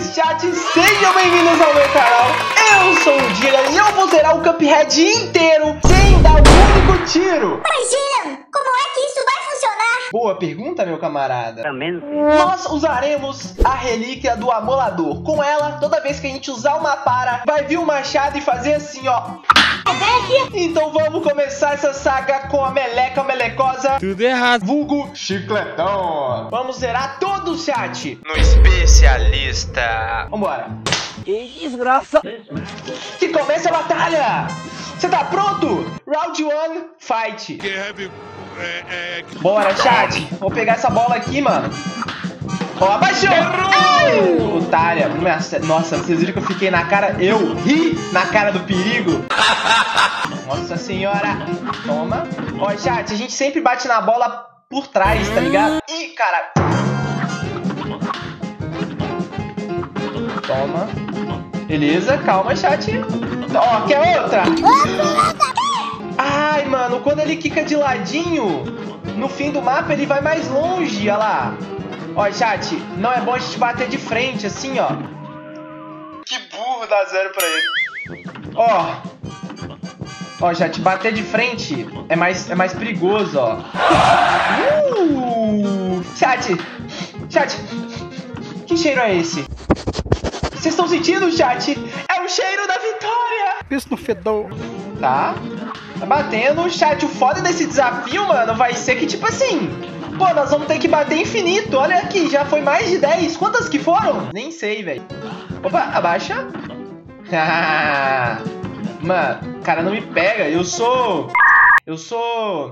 senhores, chat, sejam bem-vindos ao meu canal. Eu sou o Dylan e eu vou zerar o Cuphead inteiro sem dar um único tiro. Mas Dylan, como é que isso vai funcionar? Boa pergunta, meu camarada. Também. Nós usaremos a relíquia do amolador. Com ela, toda vez que a gente usar uma para, vai vir o machado e fazer assim, ó. Então vamos começar essa saga com a meleca melecosa. Tudo errado. Vulgo chicletão. Vamos zerar todo o chat. No especialista. Vambora. Que desgraça. Que comece a batalha. Você tá pronto? Round 1, fight. Bora, chat. Vou pegar essa bola aqui, mano. Ó, abaixou! Ai, Otária. Nossa, vocês viram que eu fiquei na cara? Eu ri na cara do perigo. Nossa senhora. Toma. Ó, chat, a gente sempre bate na bola por trás, tá ligado? Ih, cara. Toma. Beleza, calma, chat. Ó, quer outra? Ai, mano, quando ele quica de ladinho, no fim do mapa ele vai mais longe, olha lá. Ó, chat, não é bom a gente bater de frente, assim, ó. Que burro dá zero pra ele. Ó. Ó, chat, bater de frente é mais, é mais perigoso, ó. Uh! Chat, chat, que cheiro é esse? Vocês estão sentindo, chat? É o cheiro da vitória! Isso no fedor. Tá? Tá batendo. Chat, o foda desse desafio, mano, vai ser que, tipo assim... Pô, nós vamos ter que bater infinito. Olha aqui, já foi mais de 10. Quantas que foram? Nem sei, velho. Opa, abaixa. mano, o cara não me pega. Eu sou... Eu sou...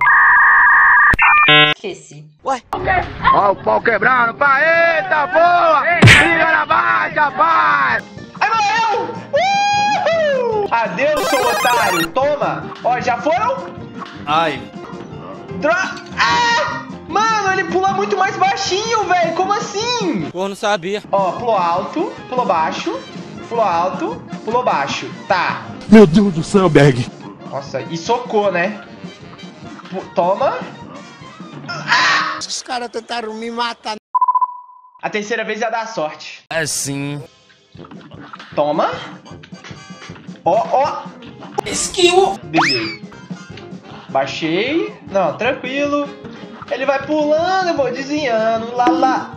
Esqueci. Ó o pau quebrando. Pá, eita boa. Liga na baixa, pai. Ai, morreu! Uhul! Adeus, seu otário. Toma. Ó, já foram? Ai. Dro... Ah! Muito mais baixinho, velho. Como assim? Porra, não sabia. Ó, pulou alto, pulou baixo, pulou alto, pulou baixo. Tá. Meu Deus do céu, Berg. Nossa, e socou, né? Pu- Toma. Os caras tentaram me matar. A terceira vez ia dar sorte. Assim. Toma. Ó, ó. Skill. Baixei. Não, tranquilo. Ele vai pulando, eu vou desviando. Lá, lá.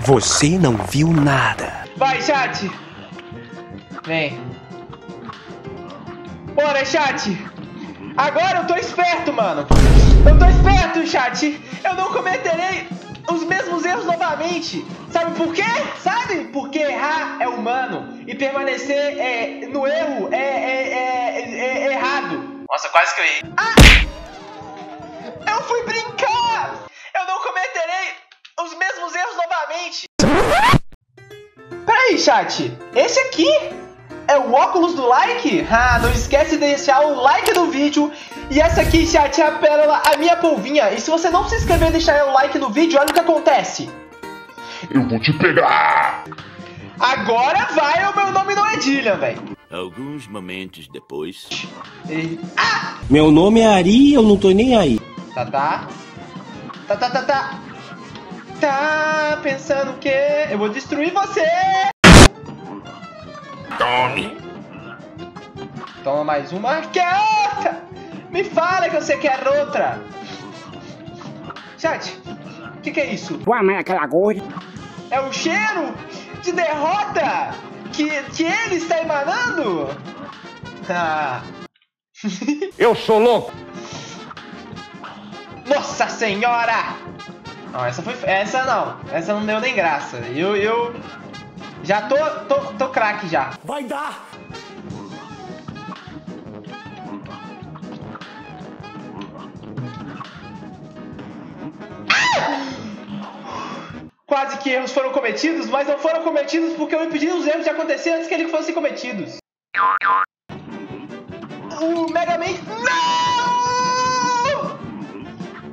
Você não viu nada. Vai, chat. Vem. Bora, chat. Agora eu tô esperto, mano. Eu tô esperto, chat. Eu não cometerei os mesmos erros novamente. Sabe por quê? Sabe? Porque errar é humano. E permanecer é, no erro é, é, é- é- é errado. Nossa, quase que eu errei. Ah! Eu fui brincar! Eu não cometerei os mesmos erros novamente. Peraí, chat. Esse aqui é o óculos do like? Ah, não esquece de deixar o like no vídeo. E essa aqui, chat, é a pérola, a minha polvinha. E se você não se inscrever e deixar o like no vídeo, olha o que acontece. Eu vou te pegar. Agora vai, o meu nome não é Dillian, velho. Alguns momentos depois. E- Ah! Meu nome é Ari e eu não tô nem aí. Tá, tá. Tá, tá, tá, tá. Tá pensando o quê? Eu vou destruir você! Tome. Toma mais uma. Outra? Me fala que você quer outra. Chat, o que, que é isso? Tua mãe é aquela gorda. É o cheiro de derrota que, que ele está emanando? Ah. Eu sou louco. Nossa senhora! Não, essa foi. Essa não. Essa não deu nem graça. Eu. eu já tô. tô, tô craque já. Vai dar. Quase que erros foram cometidos, mas não foram cometidos porque eu impedi os erros de acontecer antes que eles fossem cometidos. O Mega Man. Não!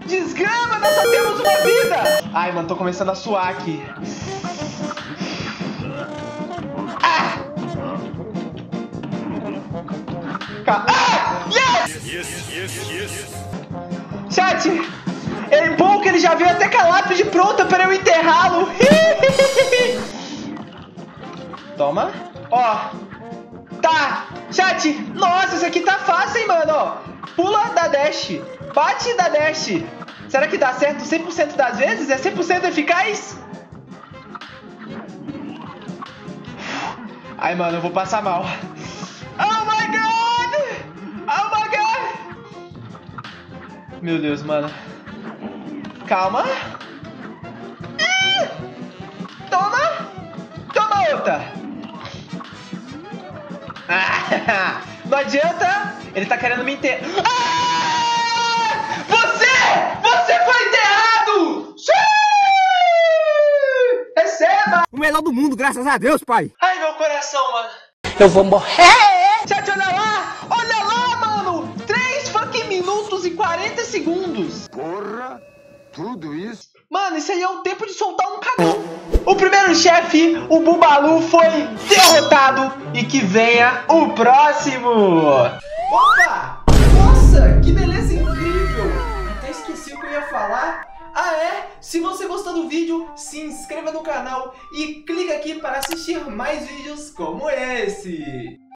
Desgrama, nós só temos uma vida! Ai, mano, tô começando a suar aqui. Ah! Ah! Yes! Chat! É bom que ele já veio até com a lápide pronta para eu enterrá-lo. Toma. Ó. Tá. Chat. Nossa, isso aqui tá fácil, hein, mano. Ó. Pula da dash. Bate da dash. Será que dá certo 100% das vezes? É 100% eficaz? Ai, mano, eu vou passar mal. Oh my god! Oh my god! Meu Deus, mano. Calma. Ah! Toma! Toma outra! Ah, não adianta! Ele tá querendo me enterrar. Ah! Você! Você foi enterrado! Receba! O melhor do mundo, graças a Deus, pai. Ai, meu coração, mano. Eu vou morrer! Chat, olha lá! Olha lá, mano! 3 fucking minutos e 40 segundos! Porra, tudo isso? Mano, isso aí é o tempo de soltar um cagão. O primeiro chefe, o Bubalu, foi derrotado. E que venha o próximo. Opa! Nossa, que beleza incrível! Até esqueci o que eu ia falar. Ah é? Se você gostou do vídeo, se inscreva no canal e clica aqui para assistir mais vídeos como esse.